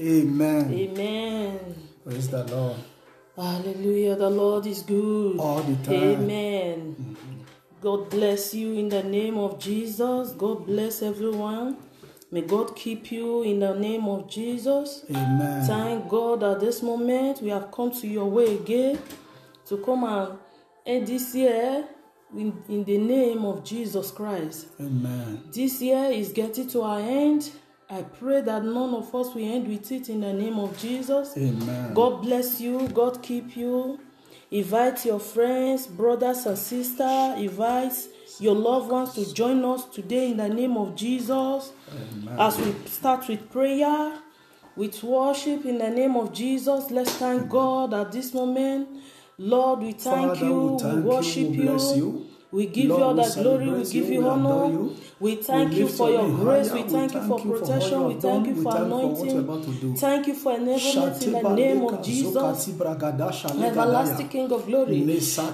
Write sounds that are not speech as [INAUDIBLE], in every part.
Amen. Amen. Praise the Lord. Hallelujah. The Lord is good. All the time. Amen. God bless you in the name of Jesus. God bless everyone. May God keep you in the name of Jesus. Amen. Thank God at this moment we have come to your way again to come and end this year in, in the name of Jesus Christ. Amen. This year is getting to our end. I pray that none of us will end with it in the name of Jesus. Amen. God bless you. God keep you. Invite your friends, brothers and sisters. Invite your loved ones to join us today in the name of Jesus. Amen. As we start with prayer, with worship in the name of Jesus, let's thank God at this moment. Lord, we thank Father, you, we thank we worship you. you. We give Lord, you all the glory, we give you, you we adore honor. you. We thank We you for your grace, we thank you for protection, we thank you for thank you for what you're anointing. about to do. Thank you for enablement in the name of Jesus. zokati bragada shalega Everlasting. King of glory,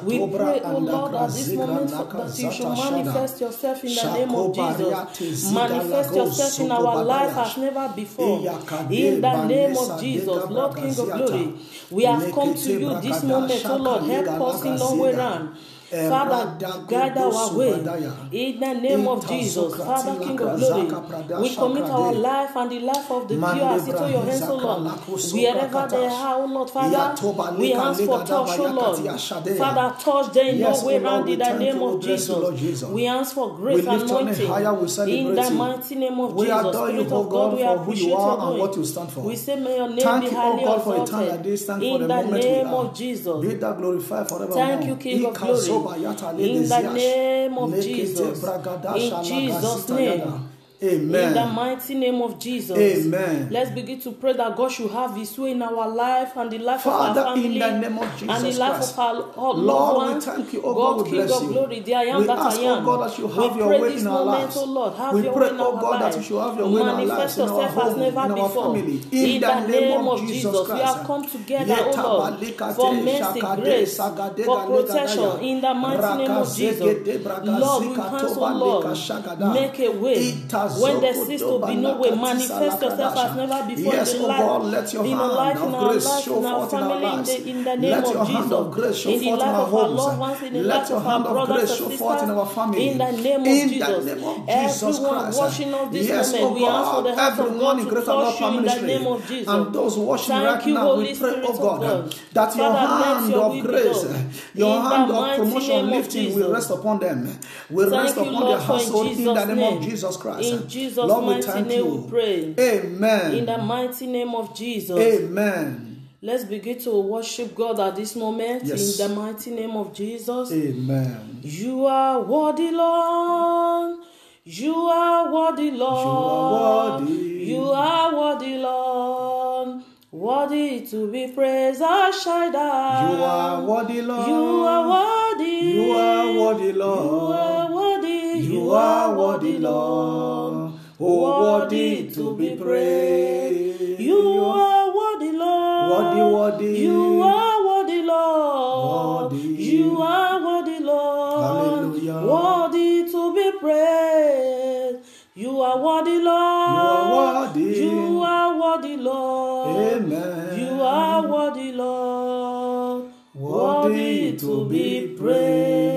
we pray, oh Lord, at this moment that you should manifest yourself in the name of Jesus. Manifest yourself in our life as never before. In the name of Jesus, Lord King of glory, we have come to you this moment, oh Lord. Help us in no way round. Father, guide our way in the name of Jesus. Father, King of glory, we commit our life and the life of the pure as into your hands, oh Lord. Wherever they are, oh Lord, Father, we ask for touch, oh Lord. Father, touch them no way round in the name of Jesus. We ask for great lift anointing in the mighty name of Jesus. Spirit of God, we appreciate your and what doing. you stand for. We say, may your name be highly God, for eternal exalted. Thank you for in the name of Jesus. Be thou glorified forevermore. Thank you, King of Glory. In the name of Jesus. In Jesus' name. Yada. In the Amen. mighty name of Jesus. Amen. Let's begin to pray that God should have His way in our life and the life Father, of our in family the name of and the life Christ. of our, loved Lord, we thank you, oh God, we King of you. glory, the I am We that ask, I oh am. God, that you have we your way in our lives. oh Lord, have We your pray, way in oh our God, that you should have your way in our lives, in our yourself as home, never in our before. family. In, In the, the name, of Jesus, Jesus we have come together, oh Lord, for mercy, grace, for protection. In the mighty name of Jesus, Lord, we cancel, Lord, make a way when there Itazoko, seems to be no way. Manifest yourself as never before Yes, in the life, God, let your in the hand life, in of our grace life, show in our forth in our family, in the in the name Let of your hand of Jesus, grace show in the forth in life our of our homes. loved ones, in the Let life your of our hand of brothers grace and show forth in our family. in the name of In Jesus. the name of Jesus Everyone Christ. watching us this Yes, moment, we ask for the hands of God to touch you in the name of Jesus. and those watching right now, we pray, oh of God, that your hand of grace, your hand of promotion, lifting will rest upon them. Will rest upon their Lord, for in household in the name. of Jesus Christ. In Jesus' Lord, mighty name you. we pray. Amen. In the mighty name of Jesus. Amen. Let's begin to worship God at this moment Yes. in the mighty name of Jesus. Amen. You are worthy, Lord. You are worthy, Lord. worthy. You are worthy, Lord. Worthy to be praised, Ashada. You are worthy, Lord. You are worthy. You are worthy, You Lord. are worthy. You are worthy, Lord. Oh, worthy to be praised. You are worthy, Lord. Worthy, worthy. You are worthy, Lord. Worthy. You are worthy, Lord. Hallelujah. Worthy to be praised. You are worthy, Lord. You are worthy. You are worthy, Lord. Amen. You are worthy, Lord. Worthy to be praised.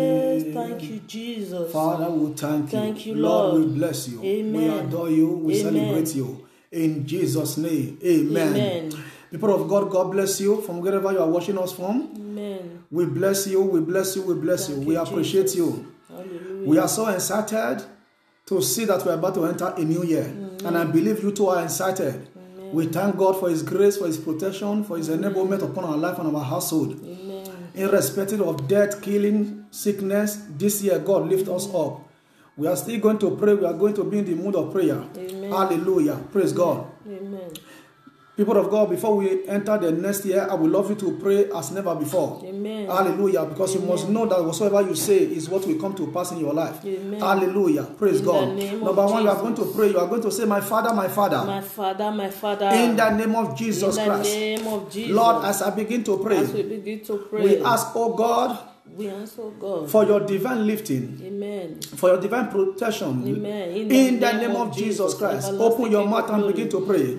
You, Jesus. Father, we thank you. Thank you, Lord. Lord. we bless you. We adore you. We Amen. celebrate you. In Jesus' name. Amen. Amen. People of God, God bless you from wherever you are watching us from. Amen. We bless you. We bless you. We bless Thank you. We you, appreciate Jesus. you. Hallelujah. We are so excited to see that we are about to enter a new year. And I believe you too are excited. We thank God for His grace, for His protection, for His enablement upon our life and our household. Amen. Irrespective of death, killing, sickness, this year God lift us up. We are still going to pray. We are going to be in the mood of prayer. Amen. Hallelujah. Praise God. Amen. People of God, before we enter the next year, I would love you to pray as never before. Amen. Hallelujah. Because you must know that whatsoever you say is what will come to pass in your life. Amen. Hallelujah. Praise In God. Number one, you are going to pray. You are going to say, My Father, my Father. My Father, my Father. in the name of Jesus in the Christ. name of Jesus. Lord, as I begin to pray, As we begin to pray. we ask, oh God, We oh God. for your divine lifting, Amen. for your divine protection. Amen. In the name of Jesus Christ, open your mouth and begin to pray.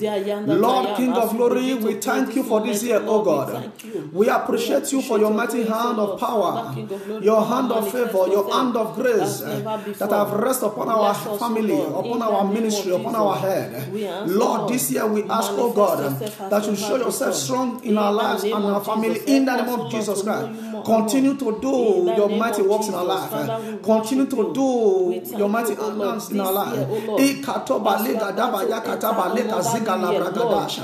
Lord, King of glory, we thank you for this year, oh God. We appreciate you for your mighty hand of power, your hand of favor, your hand of grace eh, that have rest upon our family, upon our ministry, upon our head. Lord, this year we ask, oh God, that you show yourself strong in our lives and our family in the name of Jesus Christ. Continue to do your mighty works in our life. Continue to do your mighty hands in our life. Ikatoba lega daba yakataba leka ziga la bragadasha.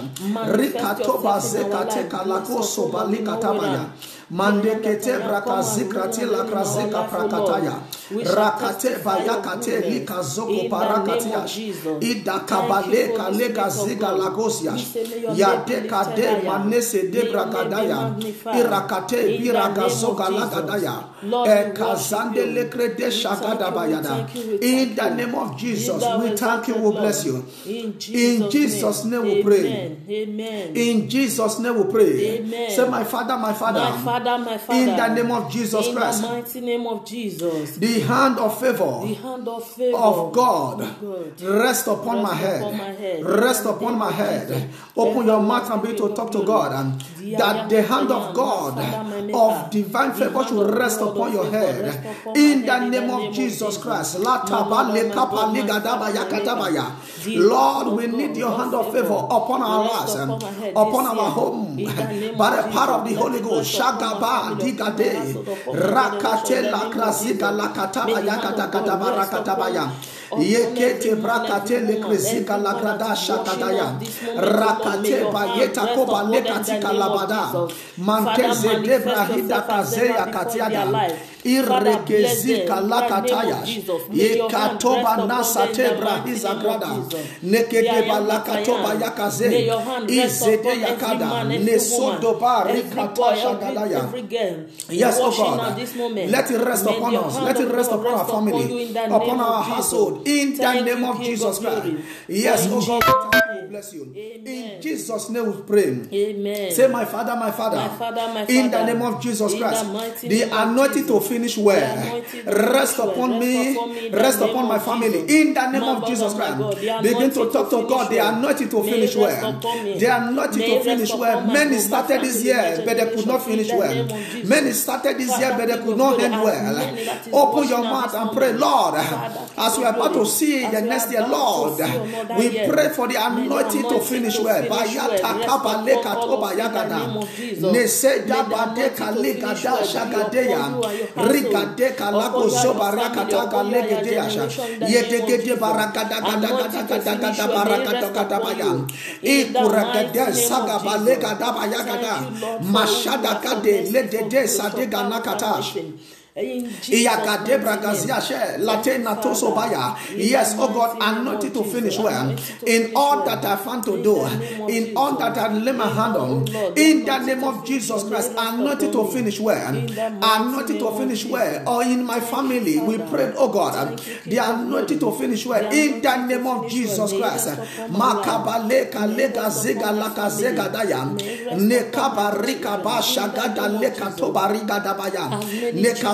Rikatoba zekate kalakoso balika tabaya. Mandekete braka zikrati la krazika prakataya. Rakate bayakate lika zoko parakatiash. Ida kabale kalega ziga lagosiash. Yadeka de manese de bragadaya. Irakate biraga zoga lagadaya. Ekazande lekre de shagada bayada. In the name of Jesus, we thank you, we bless you. In Jesus' name we pray. Amen. In Jesus' name we pray. Amen. Say, my Father, my Father. My Father, my Father. In the name of Jesus in Christ. the mighty name of Jesus. The hand of favor The hand of favor of God God. rest upon my Rest head. upon my head. Rest upon my head. Open your mouth and begin to talk to God. and That the hand of God of divine favor should rest upon your head. In the name of Jesus Christ. Lord, we need your hand of favor upon our lives, and upon our home, [LAUGHS] by the power of the Holy Ghost. Shagaba, digade, rakate la krasika la kataba yakata kataba rakatabaya. Yekete brakate le kresika la grada shakadaya. Rakate bayeta koba le katika labada. Manteze de brahida kazeya katiada. Irregezika la kataya. Yekatoba nasate brahiza grada. Nekete balakatoba yakaze. Izede yakada. Nesodoba rikata shagadaya. Yes, oh God. Let it rest upon us. Let it rest upon our family, upon our household. In the name of oh Jesus Christ. Yes, oh God. Bless you. In Jesus' name we pray. Amen. Say, my Father, my Father. My Father, my In the name of Jesus Christ. The name of to Jesus. finish The anointing to finish well. Rest upon me, rest upon my family. In the name of Jesus Christ, begin to talk to God. They are not to finish well. They are not to finish well. Many started this year, but they could not finish well. Many started this year, but they could not end well. Open your mouth and pray, Lord, as we are about to see the next year, Lord, we pray for the anointing to finish well. Nese upon you and your household, Rigade kalago upon you and your zoba family, rakata upon you and your galegedea. generation in the name of Yedegede Jesus. barakada gada gada Anointing to gada finish gada well, may it barakada upon baya. you. In the Ikuragade mighty name saga Jesus. da bayagada. Thank you, Lord, for who you Mashada kade mercy, for ledede grace, for sadega power, for nakatash. anointing. In Jesus' Iyakade mighty bragazia name. she Thank late you, natoso Father. baya. In Yes, oh God, anointed to finish well. In all that I found to do, the name of in all that I lay my In hand the- on, in the name of Jesus. Christ, May it rest anointed to finish well, In the mighty anointed to finish well, or oh, in my family, we prayed, oh God, Thank you, the King of anointed to finish well, in the name of. Jesus Christ. rest upon my life. Makabaleka lega zega laka zega daya. May it rest upon my Nekabarika basha gada leka tobariga dabaya.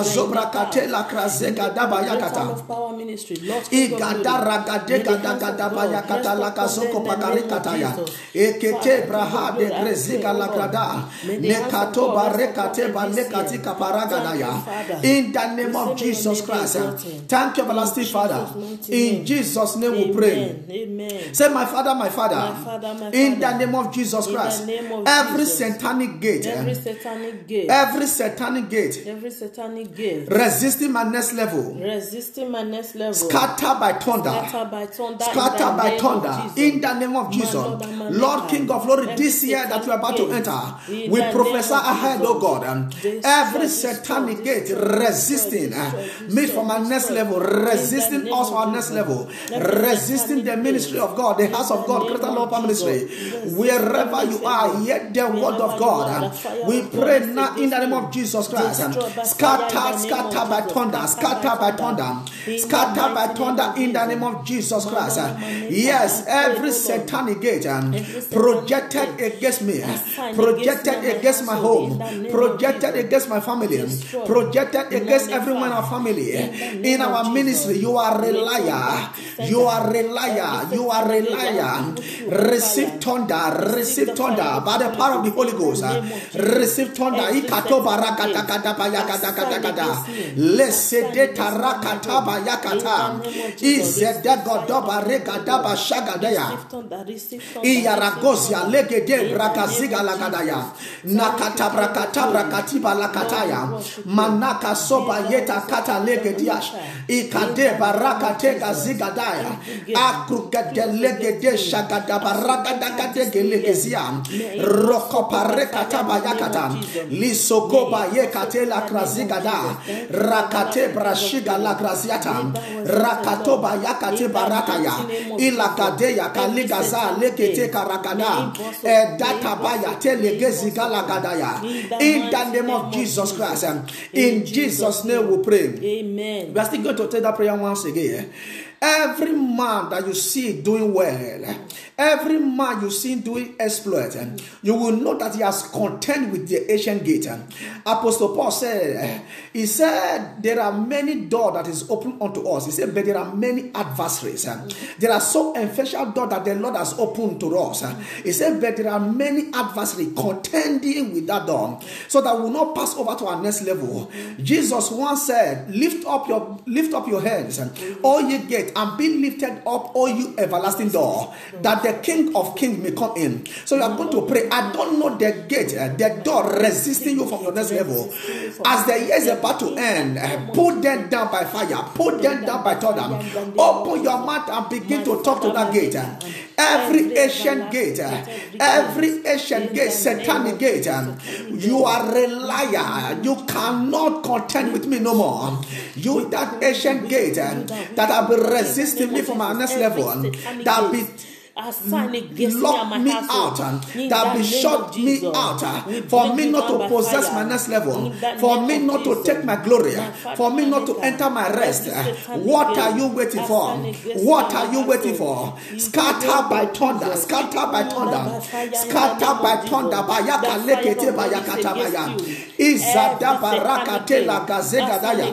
As many Neka children in zobra that house. katela krazega dabaya Greater kata. love power ministry. Lord King of Igada ragade gada hands of gada God baya rest kata laka upon them zoko in the pakari name of kata ya. Jesus. Ekete Father, King of braha de glory, I pray, greziga oh la grada. may the hands of Nekato God rest upon barekate them this balekati year. kaparagada Thank you, ya. Father. In the name of Jesus Christ. exalted. Thank you, In everlasting Father. In. Jesus' name we pray. Amen. Say, my Father, my Father. My Father, my In the name of Jesus Christ. Every Jesus. satanic gate. Every eh, satanic gate, Every satanic gate every satanic gate, resisting my next level. resisting my next level, Scatter by thunder. scatter by thunder, Scatter in the by name thunder of Jesus. in the name of My Jesus. Lord and Lord King of glory, this year that we are about to enter, we the prophesy name of ahead, oh God. um, Every satanic gate resisting uh, me from our next level, resisting us for our next level, resisting the ministry of God, the house of God, Greater Lord. Ministry. Wherever you are, yet the word of God. We pray now in the name of Jesus. Christ. Destroy by fire in Scatter Lord, scatter by thunder, scatter by thunder, scatter by thunder um, in the name of Jesus Christ. Yes, every satanic gate projected against me, projected against my home, projected against my family, projected against everyone in our family, in our ministry. You are a liar. You are a liar. You are a liar. Receive thunder. Receive thunder by the power of the Holy Ghost. Receive thunder. Ikato barakata kata bayakata kata kata. Lesede tarakata bayakata. Izede godoba regada bashagadaya. Iyaragozia legede brakaziga lagadaya. Nakata brakata brakatiba lakataya. Manaka soba yeta kata legediash. Ikade baraka tega zigadaya. Akrugade legede shagada baraka dagade gelegezia. Roko pareka tabayakata. Lisokoba yekate la krazigada. Rakate brashiga la graziata. Rakatoba yakate barakaya. Ilakade yakaligaza lekete karakada. Data baya telegeziga lagadaya. In the name of Jesus Christ. In Jesus' name we pray. Amen. We are still going to take that prayer once again. Every man that you see doing well, every man you see doing exploit, you will know that he has contend with the ancient gate. Apostle Paul said, he said, there are many doors that is open unto us. He said, but there are many adversaries. There are so effectual doors that the Lord has opened to us. He said, but there are many adversaries contending with that door, so that will not pass over to our next level. Jesus once said, lift up your lift up your hands, all ye gates and be lifted up, all you everlasting door, that the King of Kings may come in. So you are going to pray. I don't know the gate, uh, the door resisting you from your next level. As the year is about to end, uh, put them down by fire, put them down by thunder. Open your mouth and begin to talk to that gate. Every ancient gate, uh, every ancient gate, satanic gate, you are a liar. You cannot contend with me no more. You, that ancient gate that I've been resisting me from our next level, and that be Mm. lock me out that be shut me out ah. for me not to possess my next level. For me not to take my glory ah. for me not to enter my rest ah. what are you waiting for? what are you waiting for? Scatter by thunder scatter by thunder. scatter by thunder. Bayaka lekete bayakata baya izada baraka tela gazega daya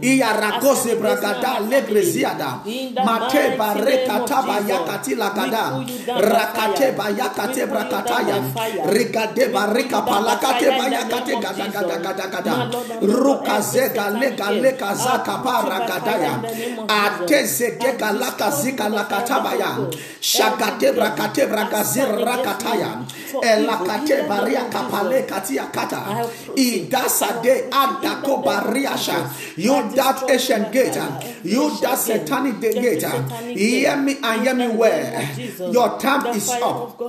iyaragoze bragada legreziada mate bareka tabayaka kati lagada rakate bayakate brakataya rigade barika palakate bayakate gada gada gada gada. Rukazega lega lega zaka paragadaya ateze dega laka zika lakatabaya shagate brakate brakazir rakataya elakate baria kapale katia kata. Idasa de adako bariasha you that ancient gate you that satanic gate. hear me and hear me well your time is up.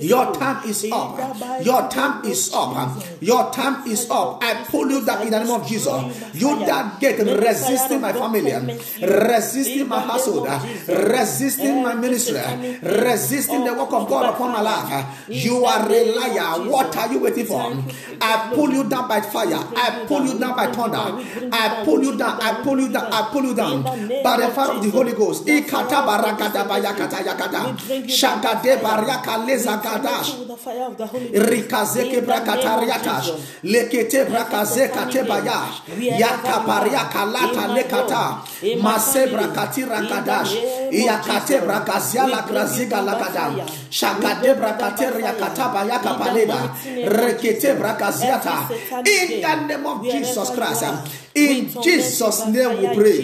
Your time is up. Your time is up. Your time is up. I pull you down in the name of Jesus. You that get resisting my family, resisting my household, resisting my ministry, resisting the work of God upon my life. You are a liar. What are you waiting for? I pull you down by fire. I pull you down by thunder. I pull you down. I pull you down. I pull you down by the fire of the Holy Ghost. Yakata. Shagade bariaka leza gadash rikazeke brakatariatash lekete brakazeka tebayash yakapariaka lata lekata masebra katira kadash yakate brakaziala graziga lagada shagade brakateria kataba yakapaleda rekete brakaziata in the name of Jesus Christ in Jesus name we pray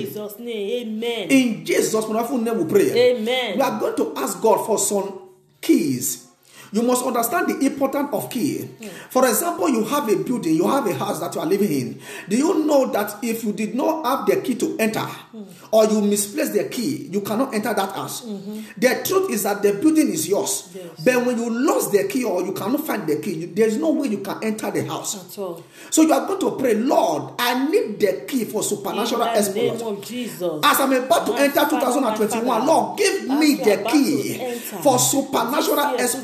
in Jesus name we pray Amen. we are going to ask God for some keys. You must understand the importance of key. For example, you have a building, you have a house that you are living in. Do you know that if you did not have the key to enter, or you misplaced the key, you cannot enter that house? The truth is that the building is yours. Yes. But when you lost the key or you cannot find the key, there's no way you can enter the house. At all. So you are going to pray, Lord, I need the key for In supernatural the exploit. name of Jesus. As I'm about to My enter 2021, Lord, give me the key for supernatural this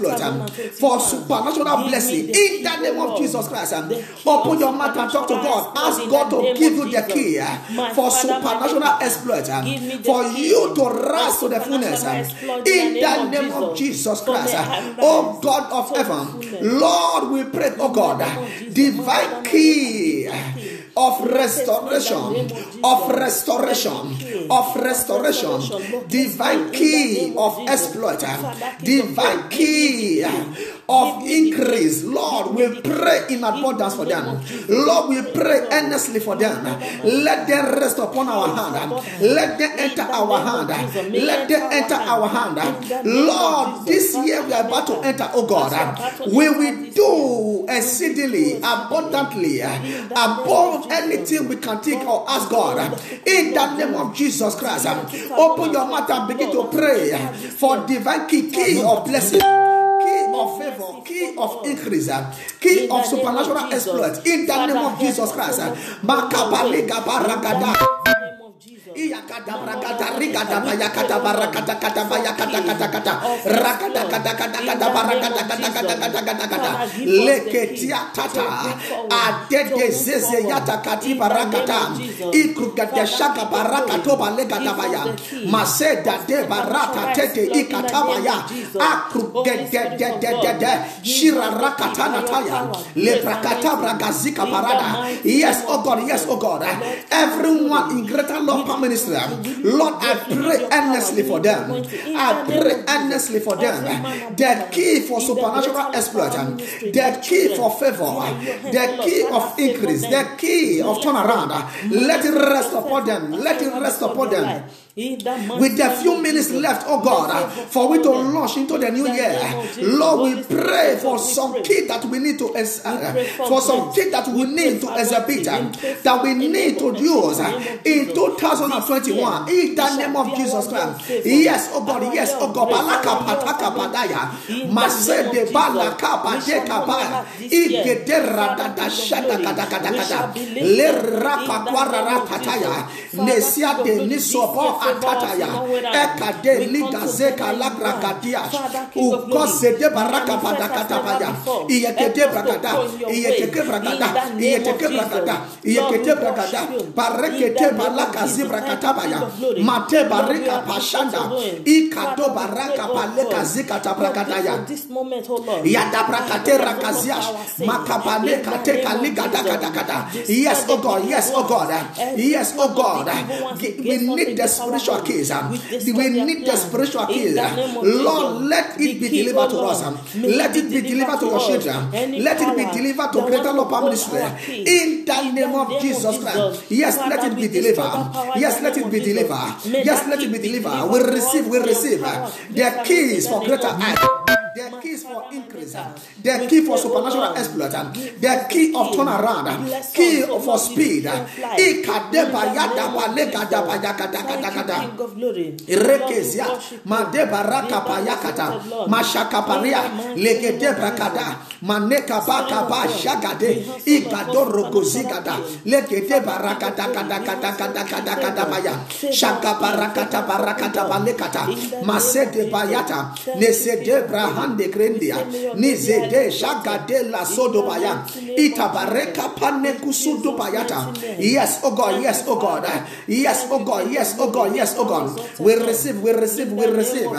exploit. for supernatural blessing in the name of Jesus Christ. Open your mouth and talk to God. Ask God to give you the key for supernatural exploit, for you to rise to the fullness in the name of Jesus Christ. Oh God of heaven, Lord, we pray, oh God, divine key of restoration, of restoration, of restoration, divine key of exploit, divine key of increase. Lord, we pray in abundance for them. Lord, we pray earnestly for them. Let them rest upon our hand. Let them enter our hand. Let them enter our hand. Lord, this year we are about to enter, oh God. We will do exceedingly, abundantly, above anything we can think or ask God. In the name of Jesus Christ, open your mouth and begin to pray for divine key, key of blessing of favor, key of increase, key of supernatural exploit in the name of Jesus Christ. Leketia tata. adede zeze yata kati barakata. Ikrugata shaka barakato balegata baya maseda de barata tete ikata baya akrugede de de de de shira rakata nataya. leprakata bragazika parada. yes oh God yes oh God. Everyone in greater love ministry. Lord, I pray earnestly for them. I pray earnestly for them. The key for supernatural exploit, the key for favor, the key of increase, the key of turnaround. Let it rest upon them. Let it rest upon them. With the few minutes left, oh God, for we to launch into the new year, Lord, we pray for some key that we need to, uh, for some key that we need to exhibit, that we need to use in 2021. In the name of Jesus Christ. Yes, oh God, yes, oh God. Balaka pataka padaya. Masede balaka padeka ba. Igedera dada shada kada kada kada. Le raka kwara rakataya. Nesia de nisopo atataya. Eka de liga zeka lagra kadia. Ukose de baraka de bragada. Pareke de balaka katabaya. Mate barika pashanda. Ikado baraka paleka zikata brakataya. Yada brakate. Makabane kate kaliga dakata kata. Yes, oh God. Yes, oh God. Yes, oh God. We need the spiritual keys. We need the spiritual keys. Lord, let it be delivered to us. Let it be delivered to your children. Let it be delivered to greater Lord ministry. In the name of Jesus Christ. Yes, let it be delivered. Yes, let it be delivered. Yes, let it be delivered. We receive, we receive the keys for greater height the keys for increase, the key for supernatural exploit, the key of turnaround, key for speed. King of glory. Rekezia, Madeba Rakapayakata, Mashakaparia, Legedebrakada, Maneka Bakaba Shagade, Ikadoro Kozigada, Legedeba Rakatakatakatakatakatakatakataya, Shakaparakata Barakata Balekata, Masede Bayata, Nesede Braha. Brahande krendia, nizede shagade la sodo baya, itabareka pane kusudo bayata. Yes, oh God, yes, oh God, yes, oh God, yes, oh God, yes, oh God. We receive, we receive, we receive,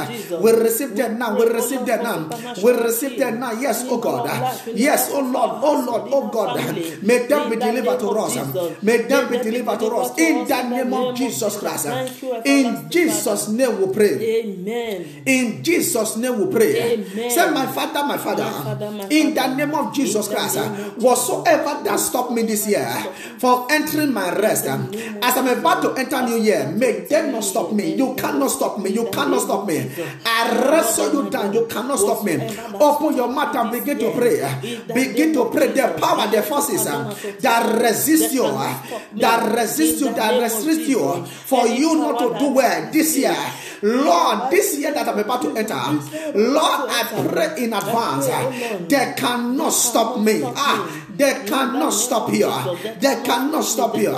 we receive them now, we receive them now, we receive them now. Yes, oh God, yes, oh Lord, oh Lord, oh God. May them be delivered to us. May them be delivered to us in the name of Jesus Christ. In Jesus' name we pray. Amen. In Jesus' name we pray. Amen. Say, my Father, my Father, Father, my in the name of Jesus Christ, of whatsoever that stopped me this year from entering my rest, as I'm about to enter new year, may them not stop me. You cannot stop me. You cannot stop me. I wrestle you down. You cannot stop me. Open your mouth and begin to pray. Begin to pray. The power, the forces uh, that resist you, uh, that resist you, that restrict you, for you not to do well this year. Lord, this year that I'm about to enter, Lord, I pray in advance. They cannot stop me. Ah, They cannot stop here. They cannot stop here.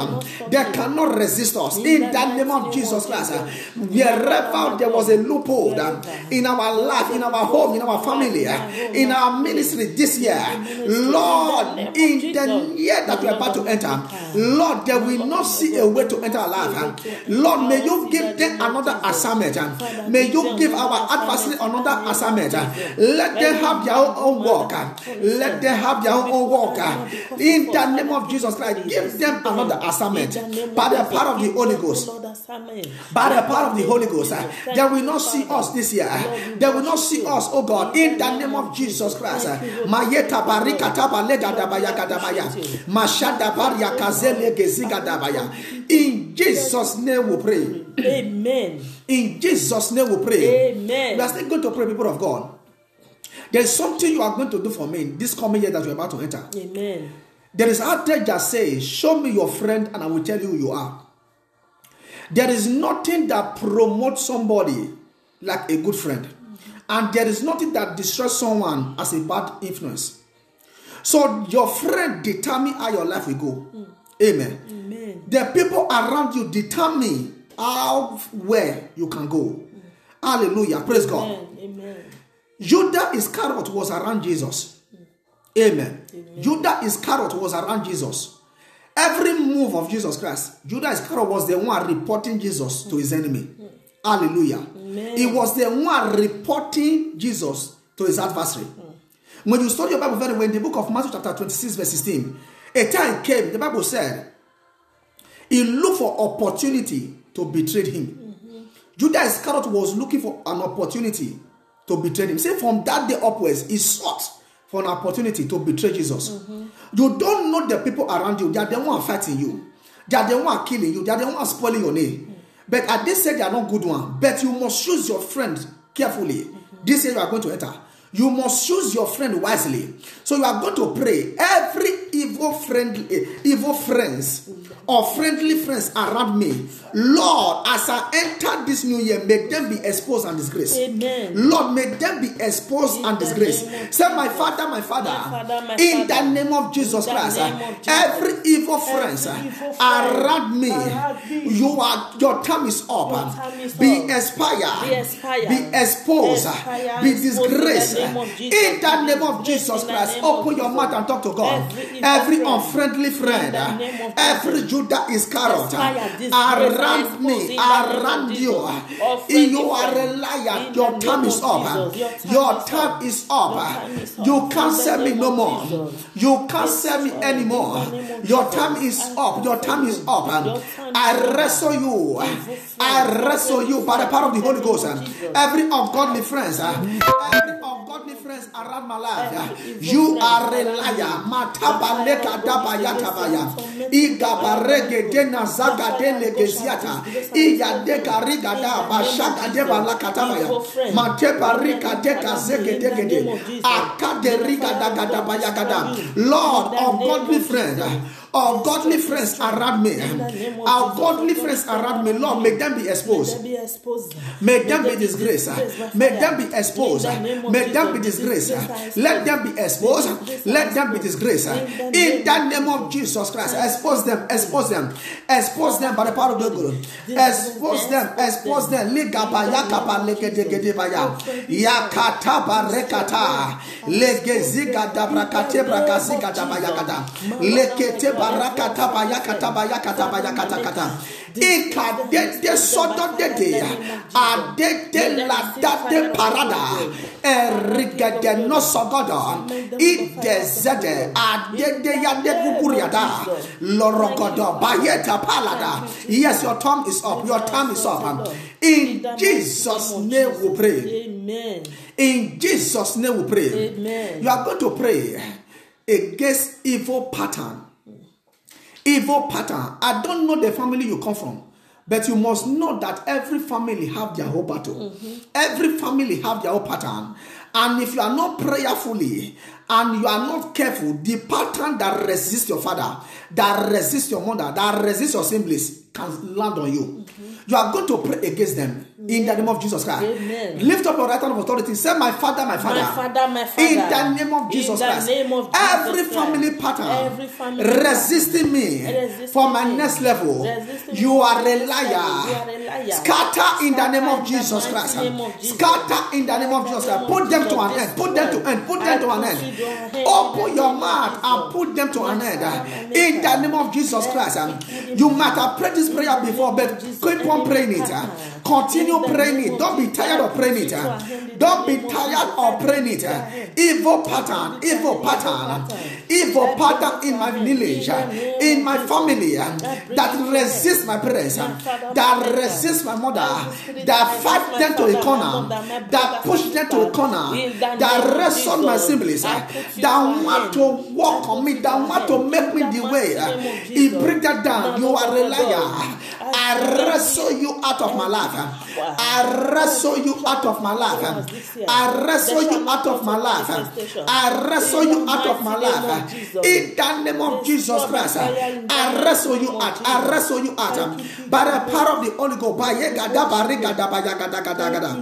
They cannot resist us. In the name of Jesus Christ, wherever there was a loophole in our life, in our home, in our family, in our ministry this year, Lord, in the year that we are about to enter, Lord, they will not see a way to enter our life. Lord, may you give them another assignment. May you give our adversary another assignment. Let them have their own work. Let them have their own work. In the name of Jesus Christ, give them another assignment by the power of the Holy Ghost. By the power of the Holy Ghost, they will not see us this year. They will not see us, oh God, in the name of Jesus Christ. Mayeta barika tabalega dabaya kadabaya. Mashada baria kazele geziga dabaya. In Jesus' name we pray. Amen. In Jesus' name we pray. Amen. We are still going to pray, people of God. There's something you are going to do for me this coming year that we're about to enter. Amen. There is out there that says, Show me your friend and I will tell you who you are. There is nothing that promotes somebody like a good friend. And there is nothing that destroys someone as a bad influence. So your friend determine how your life will go. Amen. Amen. The people around you determine how where you can go. Hallelujah. Praise God. Amen. Amen. Judah Iscariot was around Jesus. Amen. Judah Iscariot was around Jesus. Every move of Jesus Christ, Judah Iscariot was the one reporting Jesus to his enemy. Hallelujah. He was the one reporting Jesus to his adversary. When you study your Bible very well, in the book of Matthew, chapter 26, verse 16, a time came, the Bible said, he looked for opportunity to betray him. Judah Iscariot was looking for an opportunity to betray him. Say from that day upwards, he sought for an opportunity to betray Jesus. You don't know the people around you. They are the one fighting you. They are the one killing you. They are the one spoiling your name. But at this stage, they are not good one. But you must choose your friend carefully. This year you are going to enter. You must choose your friend wisely. So you are going to pray. Every evil friend, eh, evil friends or friendly friends around me, Lord, as I enter this new year, make them be exposed and disgraced. Amen. Lord, make them be exposed In and disgraced. Say, my Father, my Father, My Father, my in the name of Jesus Christ, of Jesus. every evil friends Every evil friend around me, around you are your time is up. Time is be up. expired, Be expired. be exposed, Expire, be exposed in the disgraced. Name of Jesus. In the name of Jesus Christ, open your mouth and talk to God. Every friend. unfriendly friend, In the name of every. Judah Expire, disgrace, around me, in the name of around you. You are a liar. Your time is up. Your time is is up. up. Your time is up. You can't sell me no more. You can't sell me anymore. In the name of Your time is up. Your time is up. I wrestle you. I wrestle you by the power of the Holy Ghost. Every ungodly friends, every around my life. You are a liar. Matabaleka dabayatabaya. Igabarege de nazaga de legeziata. Iya de kariga da bashaga de balakatabaya. Matebarika de kazege de gede. Akaderiga da gadabaya gada. Lord, of God, ungodly friend. Ungodly Destroy, friends around me, In the name of our godly friends around me, Lord, make them be exposed. them be exposed. Make them be disgraced. Make them be exposed. In the name of Make them be disgraced. Let them be exposed. Let them be disgraced. In the name of Jesus Christ, expose them. Expose them. Expose them by the power of the Guru. Expose them. Expose them. Ligaba In the yakaba name of legedegedebaya. Yakata barekata. Legeziga dabrakate brakaziga dabayakata. Lekete barakata bayakata bayakata bayakata kata. Ikadede sododede. Adede ladade parada. Erigede no sogodo. Ide zede. Adede yade guguriada. Lorogodo bayeta palada. Yes, your time is up. Your time is up. In Jesus' name we pray. Amen. In Jesus' name we pray. Amen. You are going to pray against evil pattern. Evil pattern. I don't know the family you come from. But you must know that every family have their own battle. Every family have their own pattern. And if you are not prayerfully and you are not careful, the pattern that resists your father, that resists your mother, that resists your siblings can land on you. You are going to pray against them. In the name of Jesus Christ. Amen. Lift up your right hand of authority. Say, My Father, my Father. My Father, my Father. In the name of Jesus Christ. Name of Jesus every Christ. family pattern every family resisting me resisting for my me. next level. You are a liar. Scatter in the name of Jesus Christ. Scatter in the name of Jesus Christ. Put them to an end. Put them to an end. Put them to an end. Open your mouth and put them to an end. In the name of Jesus Christ. Um, you might have prayed this prayer before, but keep on praying it. Continue praying it. Don't be tired of praying it. Don't be tired of praying it. Evil pattern, evil pattern, evil pattern in my village, in my family that resist my parents, that resist my mother, that fight them to a corner, that push them to a corner, that wrestle my siblings, that want to walk on me, that want to make me the way. He break that down. You are a liar. I wrestle you out of my life. I wrestle you out of my life. I wrestle you out of my life. I wrestle you out of my life. In the name of Jesus Christ, I wrestle you out. I wrestle you out. By the power of the Holy Ghost.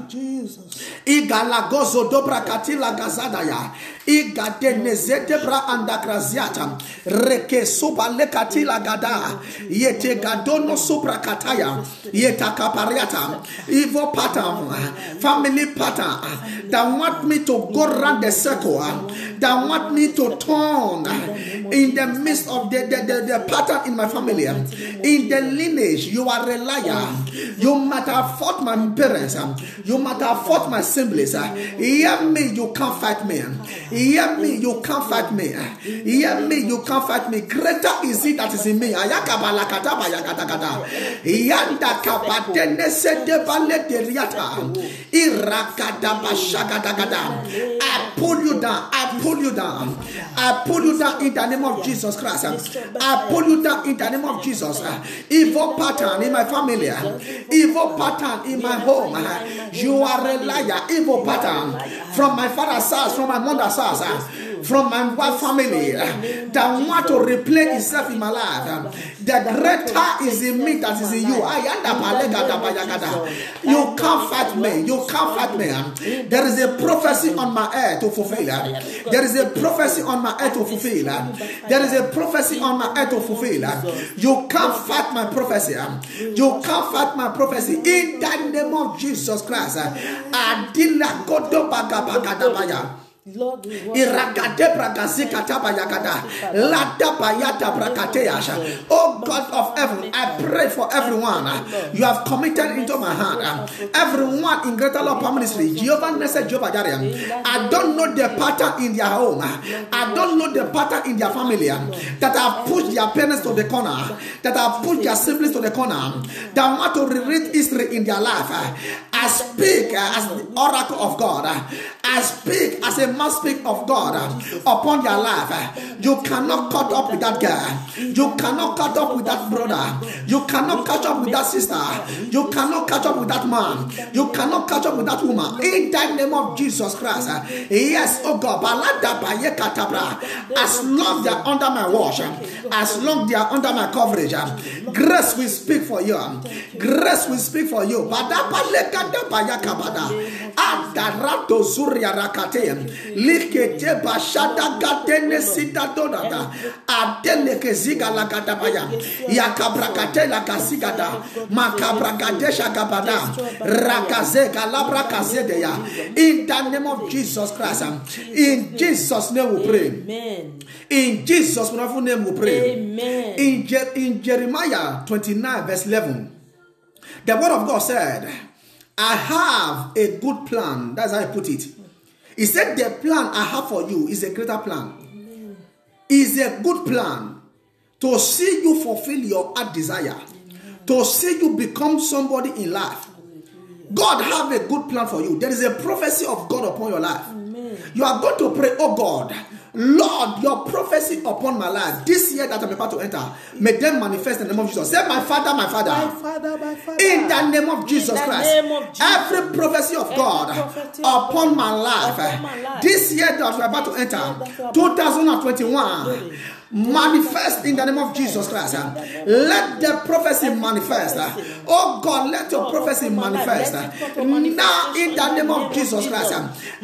Jesus. Igalagozo dobra katila gazadaya. Igadenezete bra andakraziata. Reke suba lekatila gada. Yete gadono supra kataya. Yeta kapariata. Evil pattern. Eh, family pattern. Eh, that want me to go round the circle. Eh, that want me to turn in the midst of the, the, the, the pattern in my family. In the lineage, you are a liar. You might have fought my parents. You might have fought my siblings. Hear me, you can't fight me. Hear me, you can't fight me. Hear me, you can't fight me. Greater is it that is in me. I pull you down. I pull you down. I pull you down in the name of Jesus Christ. I pull you down in the name of Jesus. Evil pattern in my family. Evil pattern in my home. You are a liar. Evil pattern from my father's house, from my mother's house from my wife family uh, that want to replay itself in my life. Uh, the greater is in me that is in you. You can't fight me. You can't fight me. Uh. There is a prophecy on my head to fulfill. There is a prophecy on my head to fulfill. There is a prophecy on my head to fulfill. You can't fight my prophecy. You can't fight my prophecy. In the name of Jesus Christ. Adila baga dabaya. Iragade bragazika tabayagada. Lada bayata brakateasha. Oh God of heaven, I pray for everyone you have committed into my hand. Everyone in Greater Love Ministry, Jehovah Nese Jehovah. I don't know the pattern in their home. I don't know the pattern in their family that have pushed their parents to the corner, that have pushed their siblings to the corner, that want to rewrite history in their life. I speak as the oracle of God. I speak as a must speak of God upon your life. You cannot cut up with that guy. You cannot cut up with that brother. You cannot catch up with that sister. You cannot catch up with that man. You cannot catch up with that woman. In the name of Jesus Christ. Yes, oh God. As long they are under my watch, as long they are under my coverage, grace will speak for you. Grace will speak for you. Adarato Zuria Rakatean. Likete Bashada Gatene Sita Donata. Adele Keziga. Yakabrakate la Gabada. Rakaze Galabra Kazedeya. In the name of Jesus Christ. Um, in Jesus' name we pray. Amen. In Jesus' wonderful name we pray. Amen. In, Je- in Jeremiah 29, verse 11, the word of God said, I have a good plan. That's how I put it. He said, The plan I have for you is a greater plan. Amen. Is a good plan to see you fulfill your heart desire, Amen. to see you become somebody in life. God have a good plan for you. There is a prophecy of God upon your life. Amen. You are going to pray, oh God, Lord, your prophecy upon my life this year that I'm about to enter, may them manifest in the name of Jesus. Say, My Father, my Father. My Father, my Father. In the name of Jesus Christ. Of Jesus. Every prophecy of God prophecy upon, my life, upon my life, this year that we're about to enter, 2021. Manifest in the name of Jesus Christ. Let the prophecy manifest. Oh God, let your prophecy manifest. Now, in the name of Jesus Christ,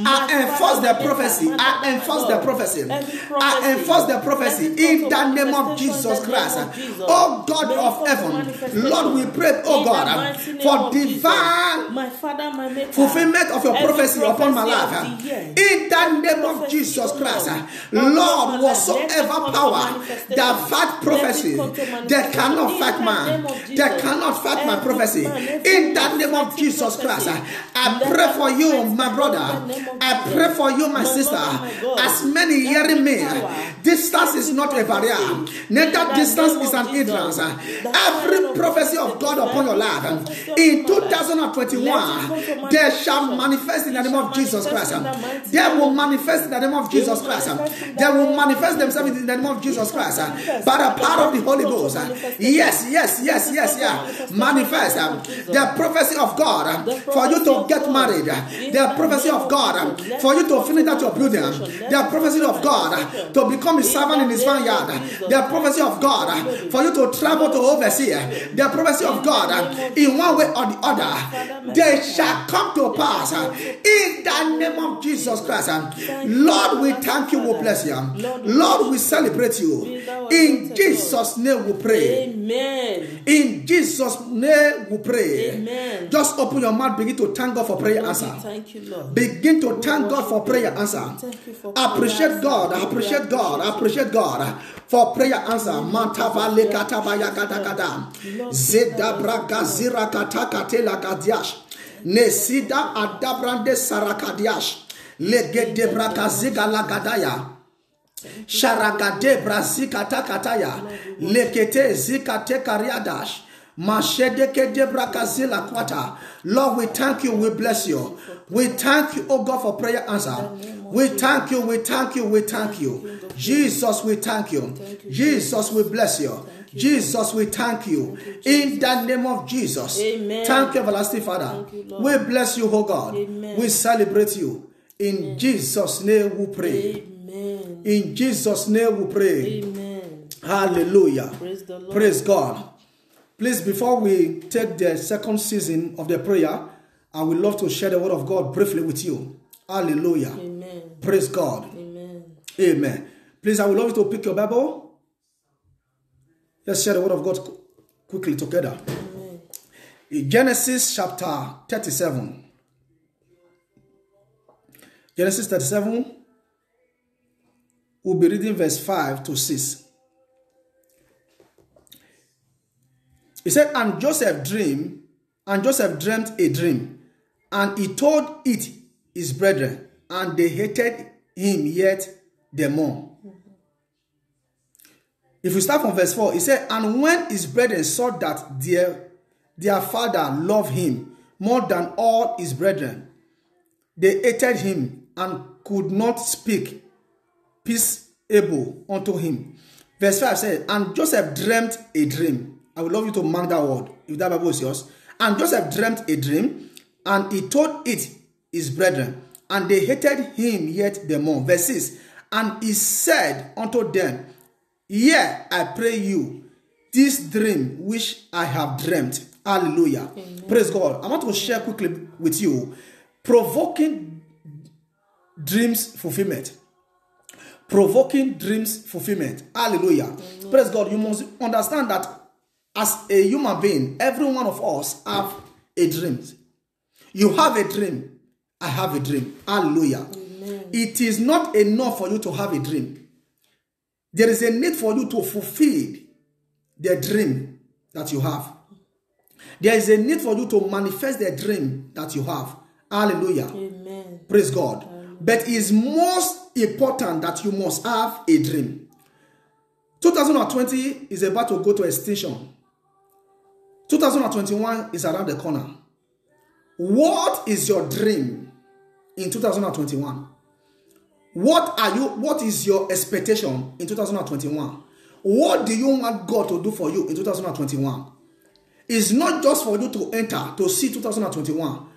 I enforce the prophecy. I enforce the prophecy. I enforce the prophecy in the name of Jesus Christ. Oh God of heaven, Lord, we pray, oh God, for divine fulfillment of your prophecy upon my life. In the name of Jesus Christ, Lord, whatsoever power that fight prophecy, they cannot fight man. They cannot fight my prophecy. In the name of Jesus Christ, I pray for you, my brother. I pray for you, my sister. As many hearing me, distance is not a barrier. Neither distance is an hindrance. Every prophecy of God upon your life in 2021, they shall manifest in the name of Jesus Christ. They will manifest in the name of Jesus Christ. They will manifest themselves in the name of Jesus Christ uh, by the power of the Holy Ghost. Uh, yes, yes, yes, yes, yeah. Manifest um, the prophecy of God um, for you to get married. Uh, um, the prophecy of God for you to finish out your building. The prophecy of God to become a servant in his vineyard. The prophecy of God for you to travel to overseas. The prophecy of God in one way or the other. They shall come to pass in the name of Jesus Christ. Lord, we thank you, we bless you. Lord, we celebrate you. In Jesus' name we pray. Amen. In Jesus' name we pray. Amen. Just open your mouth, begin to thank God for prayer answer. Thank you, Lord. Begin to thank God for prayer answer. Thank you for Appreciate God, appreciate God, appreciate God for prayer answer. Mantava le katabaya gada gada. Zeda braga zira kata katela gadiash. Nesida adabrande sarakadiash. Legede braga ziga la gadaya. Sharagade brazika takataya. Lekete zikate kariadash. Mashedeke debrakazila kwata. Lord, we thank you, we bless you. We thank you, oh God, for prayer answer. We thank you, we thank you, we thank you. Jesus, we thank you. Jesus, we bless you. Jesus, we thank you. In the name of Jesus. Amen. Thank you, everlasting Father. We bless you, oh God. We celebrate you. In Jesus' name we pray. In Jesus' name we pray. Amen. Hallelujah. Praise the Lord. Praise God. Please, before we take the second season of the prayer, I would love to share the word of God briefly with you. Hallelujah. Amen. Praise God. Amen. Amen. Please, I would love you to pick your Bible. Let's share the word of God quickly together. Amen. In Genesis chapter 37. Genesis 37. We'll be reading verse 5 to 6. He said, And Joseph dreamed, and Joseph dreamt a dream, and he told it his brethren, and they hated him yet the more. If we start from verse 4, he said, And when his brethren saw that their, their father loved him more than all his brethren, they hated him and could not speak peaceable unto him. Verse 5 said, And Joseph dreamt a dream. I would love you to mark that word if that Bible is yours. And Joseph dreamt a dream, and he told it his brethren, and they hated him yet the more. Verse 6 And he said unto them, Hear, I pray you, this dream which I have dreamt. Hallelujah. Praise God. I want to share quickly with you provoking dreams fulfillment provoking dreams fulfillment. Hallelujah. Praise God. You must understand that as a human being, every one of us have a dream. You have a dream. I have a dream. Hallelujah. It is not enough for you to have a dream. There is a need for you to fulfill the dream that you have. There is a need for you to manifest the dream that you have. Hallelujah. Amen. Praise God. But it is most important that you must have a dream. 2020 is about to go to extinction. 2021 is around the corner. What is your dream in 2021? What are you what is your expectation in 2021? What do you want God to do for you in 2021? It's not just for you to enter to see 2021.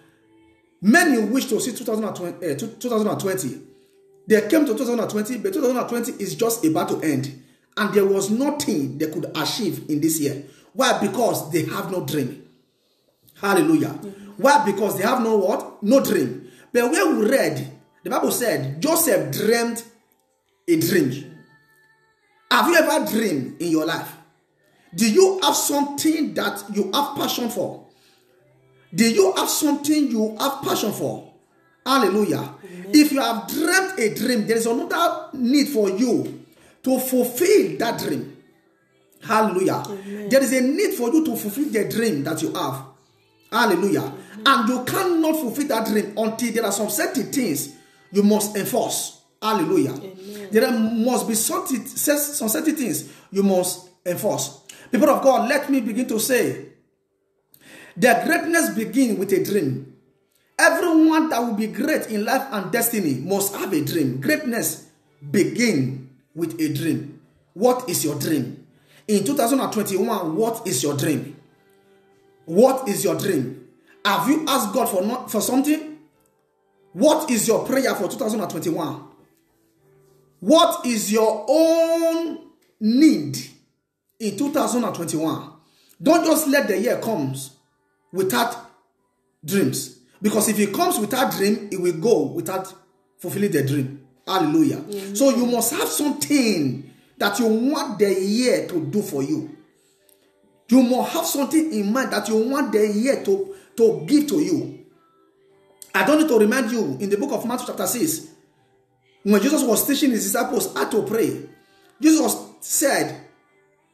Many wish to see 2020, uh, 2020. They came to 2020, but 2020 is just about to end. and there was nothing they could achieve in this year. Why? Because they have no dream. Hallelujah. Mm-hmm. Why? Because they have no what? No dream. But where we read, the Bible said Joseph dreamed a dream. Have you ever dreamed in your life? Do you have something that you have passion for? Do you have something you have passion for? Hallelujah. Amen. If you have dreamt a dream, there is another need for you to fulfill that dream. Hallelujah. Amen. There is a need for you to fulfill the dream that you have. Hallelujah. Amen. And you cannot fulfill that dream until there are some certain things you must enforce. Hallelujah. There must be certain, some certain things you must enforce. People of God, let me begin to say that greatness begins with a dream. Everyone that will be great in life and destiny must have a dream. Greatness begin with a dream. What is your dream? In 2021, what is your dream? What is your dream? Have you asked God for not, for something? What is your prayer for 2021? What is your own need in 2021? Don't just let the year comes without dreams. Because if it comes without dream, it will go without fulfilling the dream. Hallelujah. Mm-hmm. So you must have something that you want the year to do for you. You must have something in mind that you want the year to, to give to you. I don't need to remind you in the book of Matthew chapter 6, when Jesus was teaching his disciples how to pray, Jesus said,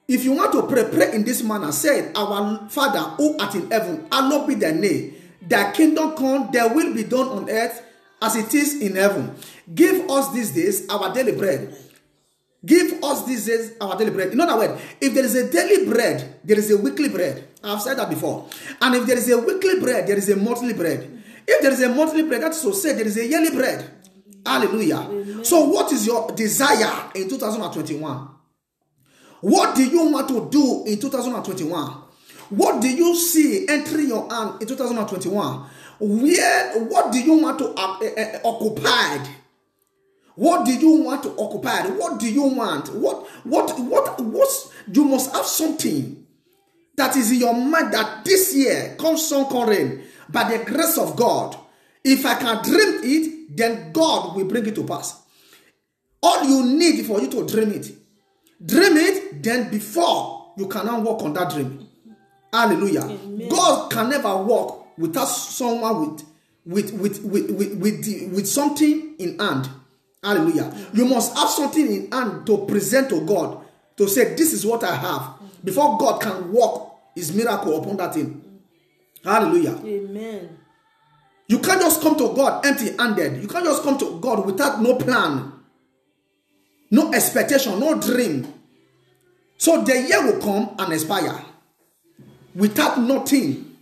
If you want to pray, pray in this manner. Said, Our Father who art in heaven, hallowed be thy name. Thy kingdom come, thy will be done on earth as it is in heaven. Give us these days our daily bread. Give us these days our daily bread. In other words, if there is a daily bread, there is a weekly bread. I've said that before. And if there is a weekly bread, there is a monthly bread. If there is a monthly bread, that's to say there is a yearly bread. Hallelujah. Amen. So, what is your desire in 2021? What do you want to do in 2021? What do you see entering your hand in 2021? Where, what do you want to uh, uh, uh, occupy? What do you want to occupy? What do you want? What, what, what, what, you must have something that is in your mind that this year comes sun, come rain, by the grace of God. If I can dream it, then God will bring it to pass. All you need for you to dream it. Dream it, then before you cannot work on that dream. Hallelujah. Amen. God can never work without someone with with with with with, with, the, with something in hand. Hallelujah. You must have something in hand to present to God to say, This is what I have. Mm. Before God can work his miracle upon that thing. Hallelujah. Amen. You can't just come to God empty handed. You can't just come to God without no plan, no expectation, no dream. So the year will come and expire without nothing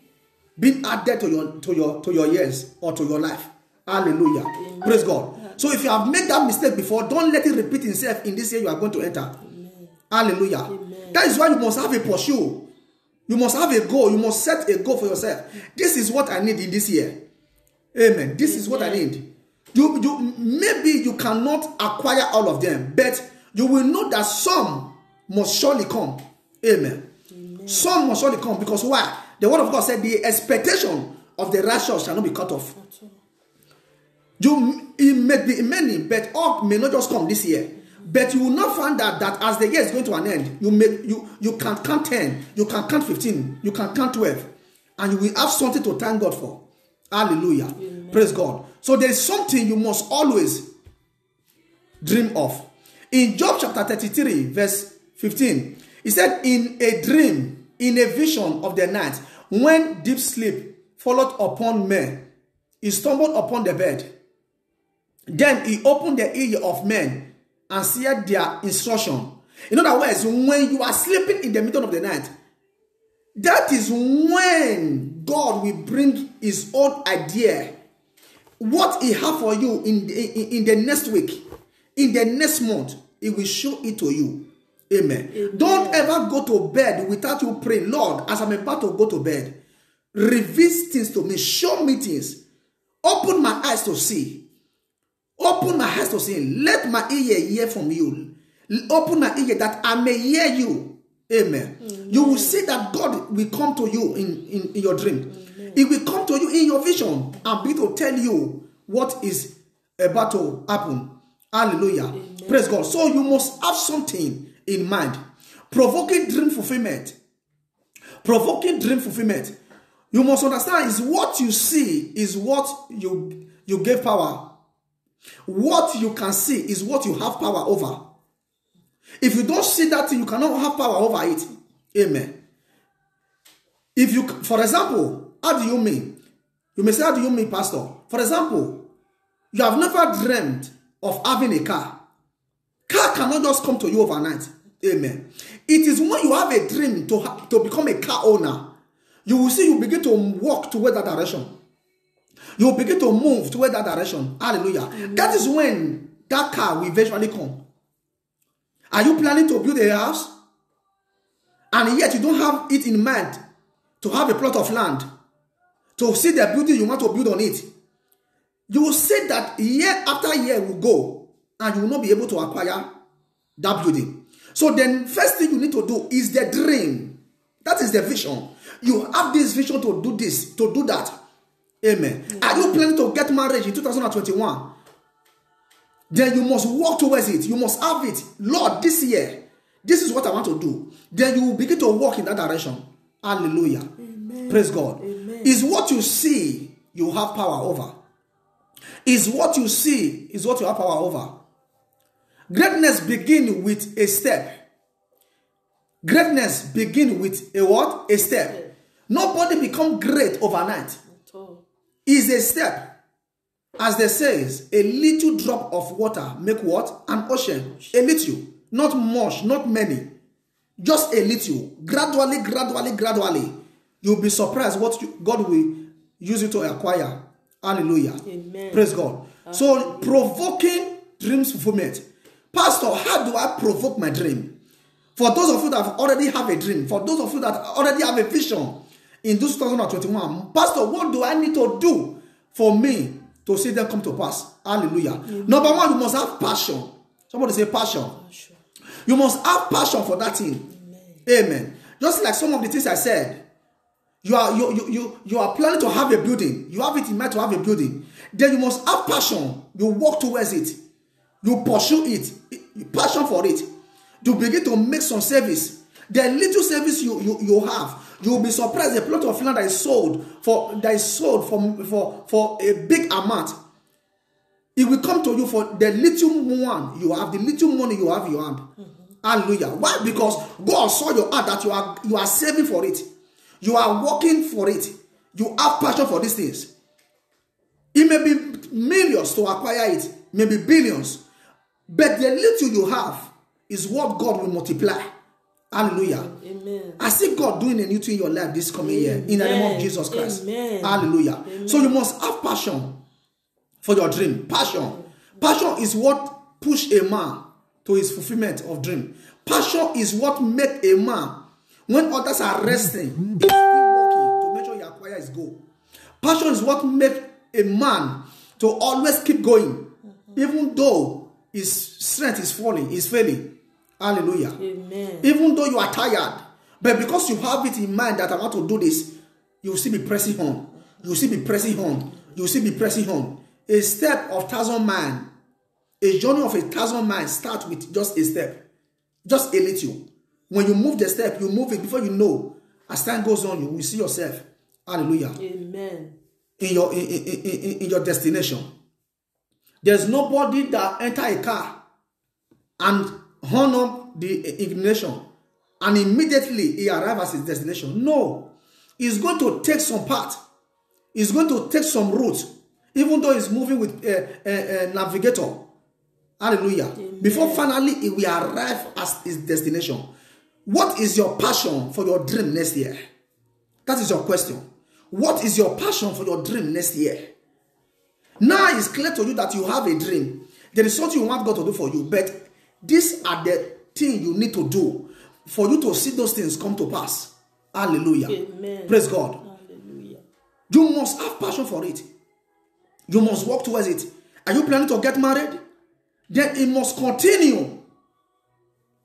being added to your to your to your years or to your life. Hallelujah. Amen. Praise God. So if you have made that mistake before, don't let it repeat itself in this year you are going to enter. Amen. Hallelujah. Amen. That is why you must have a pursue. You must have a goal. You must set a goal for yourself. This is what I need in this year. Amen. This is what I need. You, you maybe you cannot acquire all of them, but you will know that some must surely come. Amen. Some must surely come because why? The word of God said the expectation of the righteous shall not be cut off. You it may be many, but all may not just come this year. But you will not find out that as the year is going to an end, you make you you can count 10, you can count 15, you can count 12, and you will have something to thank God for. Hallelujah. Amen. Praise God. So there is something you must always dream of. In Job chapter 33, verse 15, he said, In a dream, in a vision of the night, when deep sleep followed upon men, he stumbled upon the bed. Then he opened the ear of men and seared their instruction. In other words, when you are sleeping in the middle of the night, that is when God will bring his own idea. What he have for you in in, in the next week, in the next month, he will show it to you. Amen. Amen. Don't ever go to bed without you praying, Lord, as I'm about to go to bed, reveal things to me, show me things, open my eyes to see, open my eyes to see, let my ear hear from you, Open my ear that I may hear you. Amen. Amen. You will see that God will come to you in, in, in your dream. Amen. He will come to you in your vision and be to tell you what is about to happen. Hallelujah. Praise God. So you must have something in mind. Provoking dream fulfillment. Provoking dream fulfillment. You must understand is what you see is what you you gave power. What you can see is what you have power over. If you don't see that you cannot have power over it. Amen. If you, for example, how do you mean? You may say, how do you mean, Pastor? For example, you have never dreamed of having a car. Car cannot just come to you overnight. Amen. It is when you have a dream to, to become a car owner, you will see you begin to walk toward that direction. You will begin to move toward that direction. Hallelujah. Amen. That is when that car will eventually come. Are you planning to build a house? And yet you don't have it in mind to have a plot of land, to see the building you want to build on it. You will say that year after year will go and you will not be able to acquire that building. So then first thing you need to do is the dream. That is the vision. You have this vision to do this, to do that. Amen. Mm-hmm. Are you planning to get married in 2021? then you must walk towards it. You must have it. Lord, this year, this is what I want to do. Then you will begin to walk in that direction. Hallelujah. Amen. Praise God. Amen. Is what you see you have power over. Is what you see is what you have power over. Greatness begin with a step. Greatness begin with a what? A step. Nobody become great overnight. Is a step. As they says, a little drop of water make what? An ocean. A little. Not much, not many. Just a little. Gradually, gradually, gradually. You'll be surprised what you, God will use you to acquire. Hallelujah. Amen. Praise God. So, provoking dreams fulfillment. Pastor, how do I provoke my dream? For those of you that already have a dream, for those of you that already have a vision in 2021, Pastor, what do I need to do for me to see them come to pass. Hallelujah. Amen. Number one, you must have passion. Somebody say passion. Oh, passion. You must have passion for that thing. Amen. Amen. Just like some of the things I said, you are you, you you you are planning to have a building. You have it in mind to have a building. Then you must have passion. You walk towards it. You pursue it. Passion for it. You begin to make some service. The little service you you, you have, you will be surprised. A plot of land that is sold for that is sold for for for a big amount. It will come to you for the little one you have the little money you have in your hand. Mm-hmm. hallelujah. Why? Because god saw your heart that you are you are saving for it. You are working for it. You have passion for these things. It may be millions to acquire it. Maybe billions but the little you have is what god will multiply Hallelujah. Amen. I see God doing a new thing in your life this coming Amen. year in the name of Jesus Christ. Amen. Hallelujah. Amen. So you must have passion for your dream. Passion. Passion is what push a man to his fulfillment of dream. Passion is what make a man when others are resting, is still working to make sure he acquire his goal. Passion is what make a man to always keep going, even though his strength is falling, is failing. Hallelujah. Amen. Even though you are tired, but because you have it in mind that I want to do this, you will still be pressing on. You will still be pressing on. You will still be pressing on. A step of thousand man, a journey of a thousand miles start with just a step, just a little. When you move the step, you move it before you know. As time goes on, you will see yourself. Hallelujah. Amen. In your in, in, in, in your destination. There's nobody that enter a car and horn up the ignition and immediately he arrives at his destination. No, he's going to take some part. He's going to take some route, even though he's moving with a, a, a navigator. Hallelujah. Amen. Before finally he will arrive at his destination. What is your passion for your dream next year? That is your question. What is your passion for your dream next year? Now it's clear to you that you have a dream. There is something you want God to do for you, but These are the things you need to do for you to see those things come to pass. Hallelujah. Amen. Praise God. Hallelujah. You must have passion for it. You must work towards it. Are you planning to get married? Then it must continue.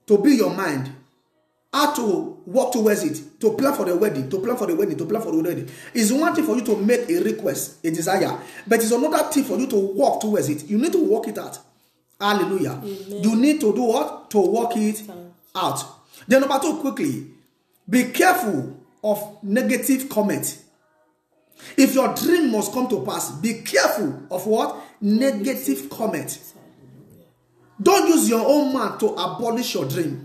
to be your mind, how to work towards it, to plan for the wedding, to plan for the wedding, to plan for the wedding. It's one thing for you to make a request, a desire, but it's another thing for you to work towards it. You need to work it out. Hallelujah. Amen. You need to do what? To work it out. Then number two, quickly, be careful of negative comment. If your dream must come to pass, be careful of what? Negative comment. Don't use your own mouth to abolish your dream.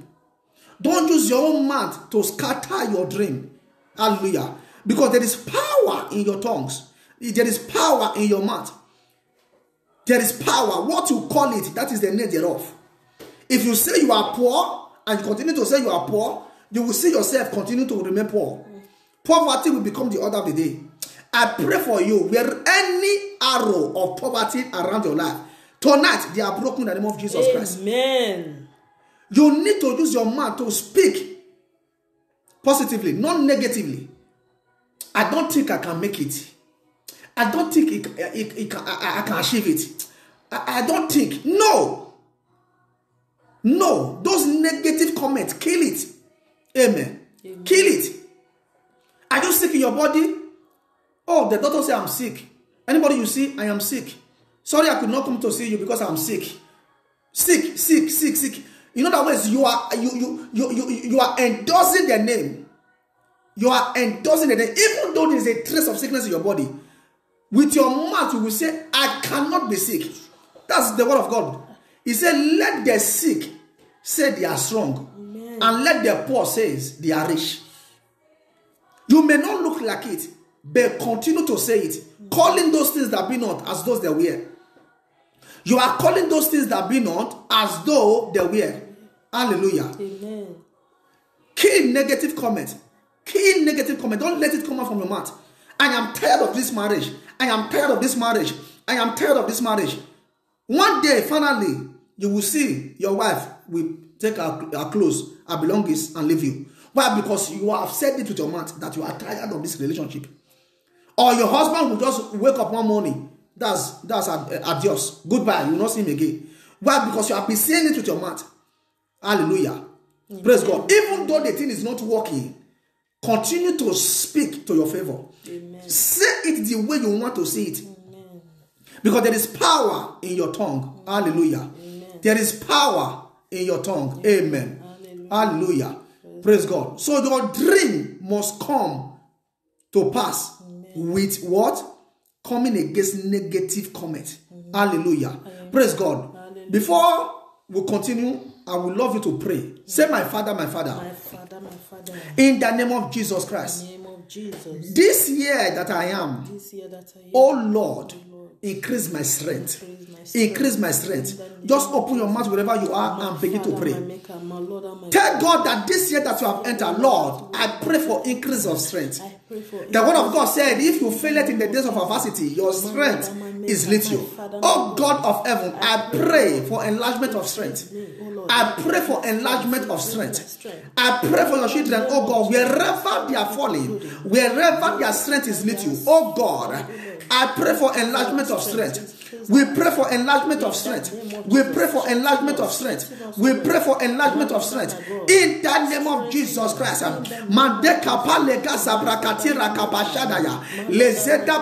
Don't use your own mouth to scatter your dream. Hallelujah. Because there is power in your tongues. There is power in your mouth. There is power. What you call it, that is the name thereof. If you say you are poor and you continue to say you are poor, you will see yourself continue to remain poor. Poverty will become the order of the day. I pray for you where any arrow of poverty around your life, tonight they are broken in the name of Jesus Amen. Christ. Amen. You need to use your mouth to speak positively, not negatively. I don't think I can make it. I don't think it, it, it can, I, I, can achieve it. I, I don't think. No. No. Those negative comments, kill it. Amen. Amen. Kill it. Are you sick in your body? Oh, the doctor say I'm sick. Anybody you see, I am sick. Sorry, I could not come to see you because I'm sick. Sick, sick, sick, sick. In other words, you are you you you you, you are endorsing the name. You are endorsing the name, even though there is a trace of sickness in your body. With your mouth, you will say, I cannot be sick. That's the word of God. He said, Let the sick say they are strong, Amen. and let the poor say they are rich. You may not look like it, but continue to say it, calling those things that be not as those they were. You are calling those things that be not as though they were. Hallelujah. Amen. Kill negative comment. Kill negative comment. Don't let it come out from your mouth. I am tired of this marriage. I am tired of this marriage. I am tired of this marriage. One day, finally, you will see your wife will take her, her clothes, her belongings, and leave you. Why? Because you have said it with your mouth that you are tired of this relationship. Or your husband will just wake up one morning. That's that's adios. Goodbye. You will not see him again. Why? Because you have been saying it with your mouth. Hallelujah. Amen. Praise God. Even though the thing is not working, continue to speak to your favor. Amen. Say it the way you want to say it. Amen. Because there is power in your tongue. Mm. Hallelujah. There is power in your tongue. Amen. Hallelujah. Hallelujah. Praise God. So your dream must come to pass with what? Coming against negative comment. Mm. Hallelujah. Praise God. Before we continue, I would love you to pray. Say, My Father, my Father. My Father, my Father. In the name of Jesus Christ. In the name of Jesus. This year that I am. This year that I am. Oh Lord. Oh increase my strength. Increase my strength. Just open your mouth wherever you are and begin to pray. Tell God that this year that you have entered, Lord, I pray for increase of strength. The word of God said, if you fail it in the days of adversity, your strength is little. Oh God of heaven, I pray for enlargement of strength. I pray for enlargement of strength. I pray for your children, oh God, wherever they are falling, wherever their strength. is little, oh God, I pray for enlargement of strength. We pray for enlargement of strength. We pray for enlargement of strength. We pray for enlargement of strength. In the name of Jesus Christ. Lezeda.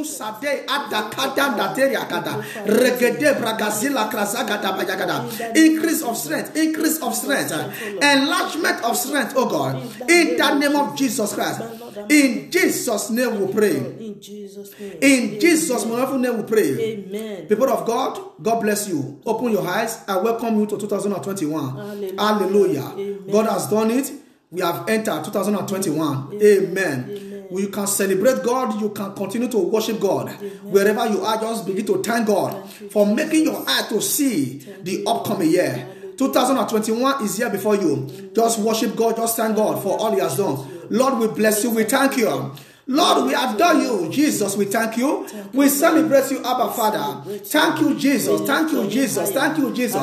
Musade adakada dateria kada. Regede bragazila krasagada bayagada. Increase of strength. Increase of strength. Enlargement of strength, oh God. In the name of Jesus Christ. In Jesus' name we pray. In Jesus' name. In Jesus' wonderful name we pray. Amen. People of God, God bless you. Open your eyes. I welcome you to 2021. Hallelujah. Hallelujah. God has done it. We have entered 2021. Amen. You can celebrate God. You can continue to worship God. Wherever you are, just begin to thank God for making your eye to see the upcoming year. 2021 is here before you. Just worship God. Just thank God for all He has done. Lord, we bless you. We thank you. Lord, we adore you. Jesus, we thank you. We celebrate you, Abba Father. Thank you, Jesus. Thank you, Jesus. Thank you, Jesus.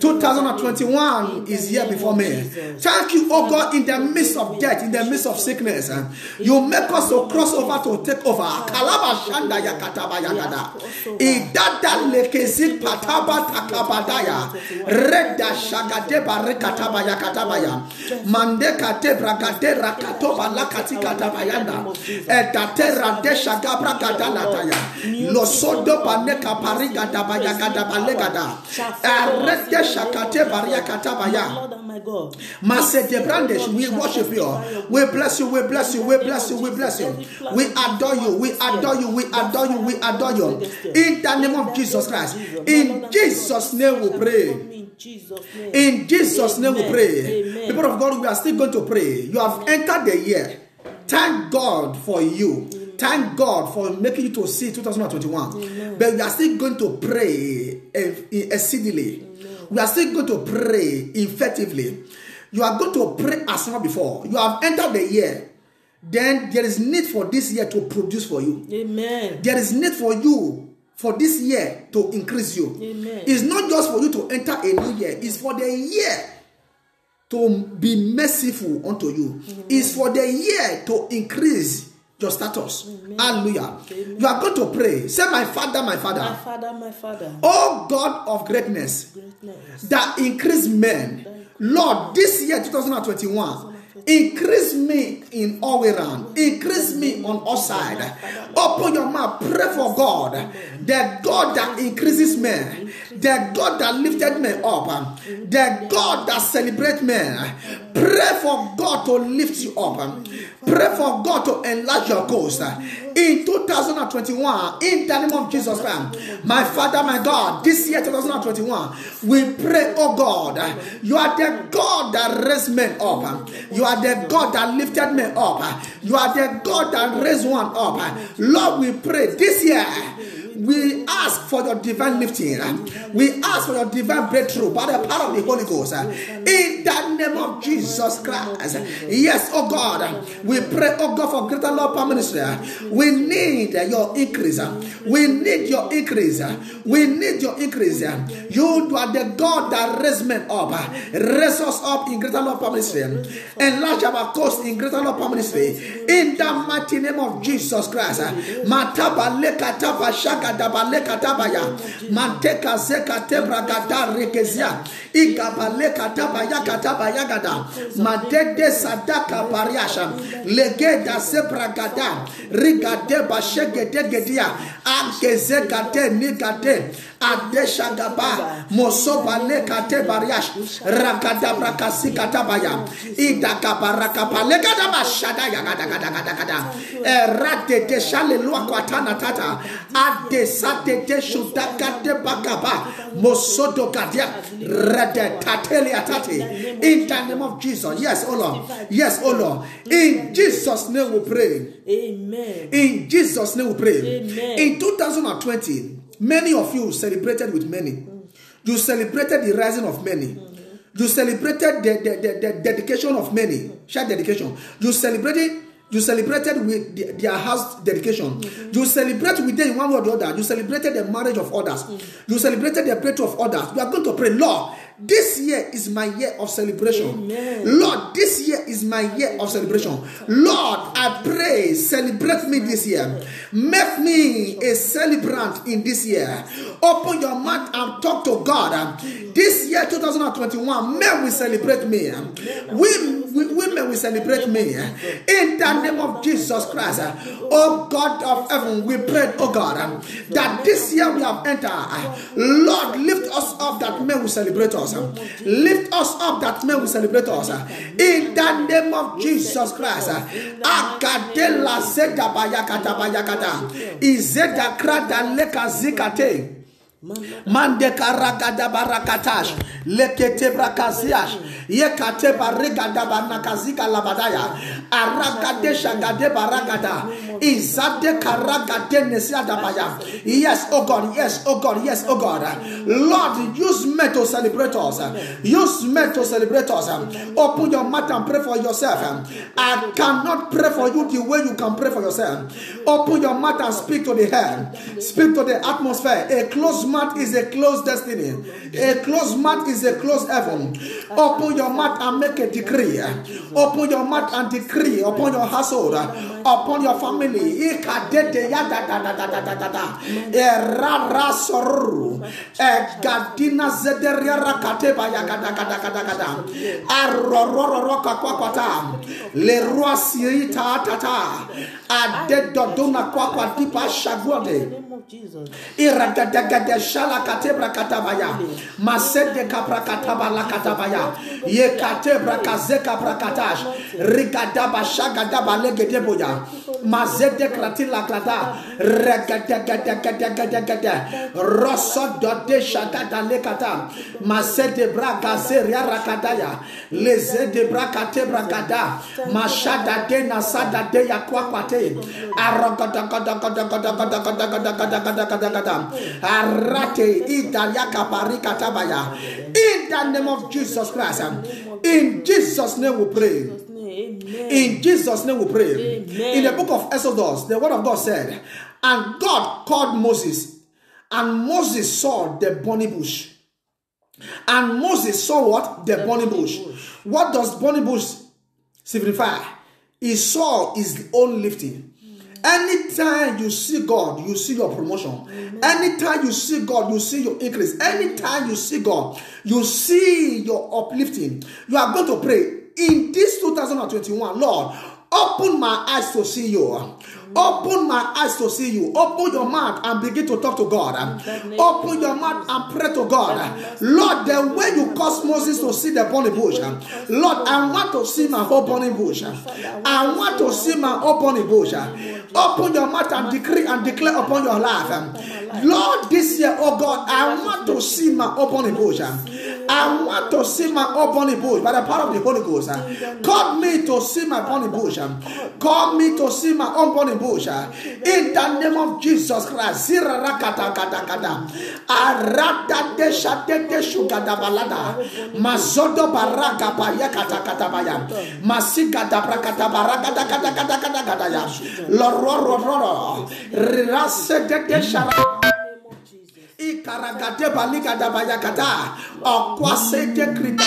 2021 is here before me. Thank you, oh God, in the midst of death, in the midst of sickness. You make us to cross over to take over. Kalaba shanda yakataba yagada. Idada lekezik pataba takabadaya. Reda shagadeba rekataba yakatabaya. Mandeka tebra gadera katoba lakati katabayanda. Edatera desha gabra gadalataya. Losodo pariga dabaya shakate baria katabaya. We worship you. We bless you, we bless you, we bless you, we bless you. We adore you, we adore you, we adore you, we adore you. In the name of Jesus Christ. In Jesus' name we pray. In Jesus' name. We pray. People of God, we are still going to pray. You have entered the year. Thank God for you. Thank God for making you to see 2021. Amen. But we are still going to pray exceedingly. We are still going to pray effectively. You are going to pray as never before. You have entered the year. Then there is need for this year to produce for you. Amen. There is need for you for this year to increase you. Amen. It's not just for you to enter a new year, it's for the year to be merciful unto you. Amen. It's for the year to increase your status. Amen. Hallelujah. Amen. You are going to pray. Say, My Father, my Father. My Father, my Father. Oh God of greatness, greatness. that increase men. Lord, this year 2021, increase me in all way round. Increase me on all sides. Open your mouth. Pray for God. The God that increases men. The God that lifted men up. The God that celebrates men. Pray for God to lift you up. Pray for God to enlarge your coast. In 2021, in the name of Jesus Christ, my Father, my God, this year 2021, we pray, oh God, you are the God that raised men up. You are the God that lifted men up. You are the God that raised one up. Lord, we pray this year we ask for your divine lifting. We ask for your divine breakthrough by the power of the Holy Ghost. In the name of Jesus Christ. Yes, oh God. We pray, oh God, for greater love per ministry. We need your increase. We need your increase. We need your increase. You are the God that raised men up. Raise us up in greater love per ministry. Enlarge our coast in greater love per ministry. In the mighty name of Jesus Christ. Mataba shaka kadabale katabaya manteka zeka tebra kata rekezia ikabale katabaya katabaya gada madede sadaka pariasha legeda sebra gada rigade bashegede gedia ageze kate nigate adeshagaba. Mosobale kate bariash rakadabra kasi katabaya idakabarakapale kadaba shadaya gada gada gada gada eratete shale luakwatana tata. Ade de shudaka de bakaba. Mosodo kadia rede tateli atate in the name of Jesus. Yes oh Lord. Yes oh Lord. In Jesus name we pray. Amen. In Jesus name we pray. Amen. in 2020 many of you celebrated with many. You celebrated the rising of many. You celebrated the, the, the, the dedication of many. Share dedication. You celebrated you celebrated with the, their house dedication. Mm-hmm. You celebrate with them in one way or the other. You celebrated the marriage of others. Mm-hmm. You celebrated the breakthrough of others. You are going to pray, Lord, this year is my year of celebration. Amen. Lord, this year is my year of celebration. Lord, I pray, celebrate me this year. Make me a celebrant in this year. Open your mouth and talk to God. This year, 2021, may we celebrate me. We, we, women will celebrate me. In the name of Jesus Christ. Oh God of heaven, we pray, oh God, that this year we have entered. Lord, lift us up that men will celebrate us. Lift us up that men will celebrate us. In the name of Jesus Christ. Akadela zeda bayakata bayakata. Izeda. Mande karagada barakatash lekete brakaziash yekate barigada banakazika labadaya aragade shagade baragada Izade karagade nesiadabaya. Yes, oh God, yes, oh God, yes, oh God. Lord, use me to celebrate us. Use me to celebrate us. Open your mouth and pray for yourself. I cannot pray for you the way you can pray for yourself. Open your mouth and speak to the air. Speak to the atmosphere. A closed mouth is a closed destiny. A closed mouth is a closed heaven. Open your mouth and make a decree. Open your mouth and decree upon your household, upon your family. Egadina zederia rakateba ya gada gada gada gada. Arororo kakwakwata. Lerua sirita tata. Adedodona kwakwa dipa shagwade. Iragadagada shala katebra katabaya. Masede kapra katabala katabaya. Ye katebra kazeka prakatash. Rigadaba shagadaba legedeboya. Mazede kratila klata. Regadagadagadagada. Rosso dode shagada lekata. Masede bra gazeria rakadaya. Lezede bra katebra gada. Mashada de nasada de ya kwakwate. Rate Idalia Kapari Katabaya. In the name of Jesus Christ. In Jesus' name we pray. In Jesus' name we pray. In the book of Exodus, the word of God said, And God called Moses, and Moses saw the burning bush. And Moses saw what? The, burning bush. bush. What does burning bush signify? He saw his own lifting. Anytime you see God, you see your promotion. Anytime you see God, you see your increase. Anytime you see God, you see your uplifting. You are going to pray in this 2021, Lord, open my eyes to see you. Open my eyes to see you. Open your mouth and begin to talk to God. Open your mouth and pray to God. Lord, the way you caused Moses to see the burning bush, Lord, I want to see my whole burning bush. I want to see my whole burning bush. Open your mouth and decree and declare upon your life. Lord, this year, oh God, I want to see my open bush. I want to see my open bush by the power of the Holy Ghost. Call me to see my burning bush. Call me to see my own burning bush. In the name of Jesus Christ. Mazodo baraka paya kata kata baya. Masiga da brakata baraka da kata kata kata kata ya. Loro ro ro. Rase de de shara. Ikaragade balika da bayakata. Okwase de krita.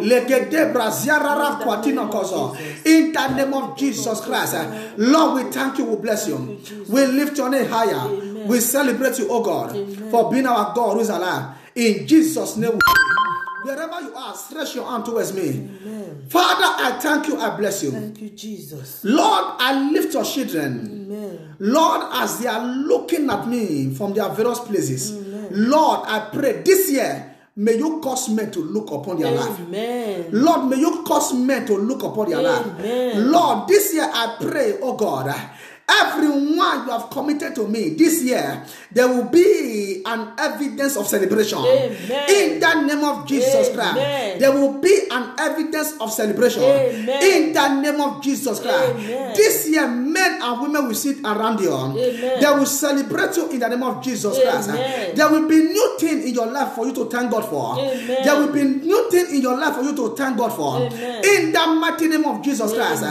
Legede braziarara kwatina kozo. In the name of Jesus Christ, Lord, we thank you, we bless you. We lift your name higher. We celebrate you, oh God, for being our God who is alive. In Jesus' name, wherever you are, stretch your hand towards me. Amen. Father, I thank you, I bless you. Thank you, Jesus. Lord, I lift your children. Amen. Lord, as they are looking at me from their various places, Amen. Lord, I pray this year May you cause men to look upon their Amen. life. Lord, may you cause men to look upon their Amen. life. Lord, this year I pray, oh God, everyone you have committed to me this year, there will be an evidence of celebration. Amen. In the name of Jesus Amen. Christ, there will be an evidence of celebration. Amen. In the name of Jesus Christ, this year men and women will sit around you. They will celebrate you in the name of Jesus Christ. There will be new thing in your life for you to thank God for. There will be new thing in your life for you to thank God for. In the mighty name of Jesus Christ.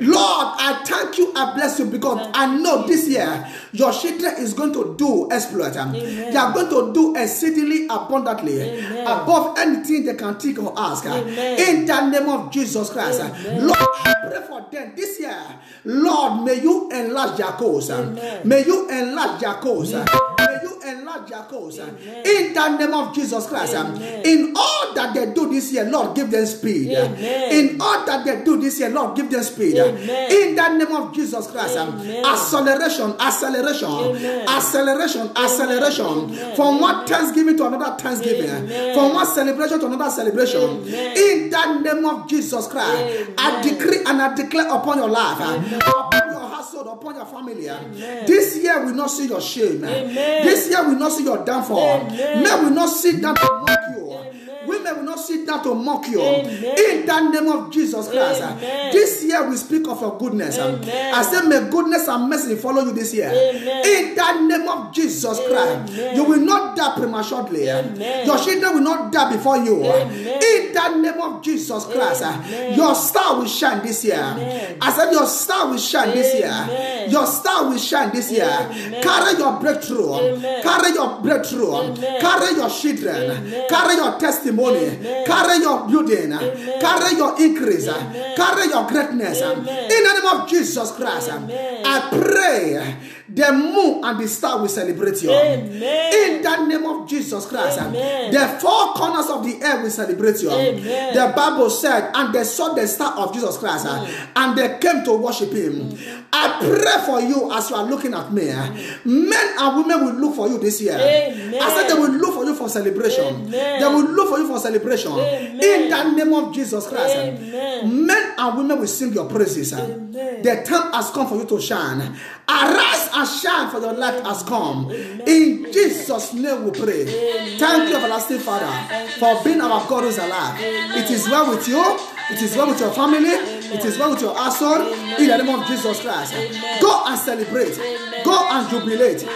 Lord, I thank you, I bless you because I know this year your children is going to do exploit. They are going to do exceedingly abundantly Amen. above anything they can think or ask. Amen. In the name of Jesus Christ. Amen. Lord, I pray for them this year. Lord, may you enlarge their cause. Amen. May you enlarge their cause. May you enlarge their cause. In the name of Jesus Christ. Amen. In all that they do this year, Lord, give them speed. Amen. In all that they do this year, Lord, give them speed. Amen. In the name of Jesus Christ. Amen. Acceleration, acceleration, Amen. acceleration, acceleration. Amen. From one thanksgiving to another thanksgiving. From one celebration to another celebration. In the name of Jesus Christ. I decree and I declare upon your life. Upon your household upon your family. This year will not see your shame. This year will not see your downfall. May will not sit down to mock you. Women will not sit down to mock you. Amen. In the name of Jesus Christ. Amen. This year we speak of your goodness. Amen. I say, may goodness and mercy follow you this year. In the name of Jesus Christ. You will not die prematurely. Your children will not die before you. In the name of Jesus Christ. Your star will shine this year. I said, Your star will shine this year. Your star will shine this year. Carry your breakthrough. Carry your breakthrough. Carry your children. Carry your testimony testimony. Amen. Carry your building. Amen. Carry your increase. Amen. Carry your greatness. In the name of Jesus Christ, I pray the moon and the star will celebrate you. Amen. In the name of Jesus Christ, Amen. the four corners of the earth will celebrate you. Amen. The Bible said, and they saw the star of Jesus Christ, mm. and they came to worship Him. Mm. I pray for you as you are looking at me. Mm. Men and women will look for you this year. Amen. I said they will look for you for celebration. Amen. They will look for you for celebration. Amen. In the name of Jesus Christ, Amen. men and women will sing your praises. Amen. The time has come for you to shine. Arise and shine, for your light has come. In Jesus' name we pray. Thank you, everlasting Father, for being our God who's alive. It is well with you. It is well with your family. It is well with your household. In the name of Jesus Christ. Go and celebrate. Go and jubilate.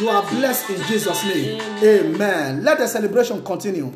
You are blessed in Jesus' name. Amen. Let the celebration continue.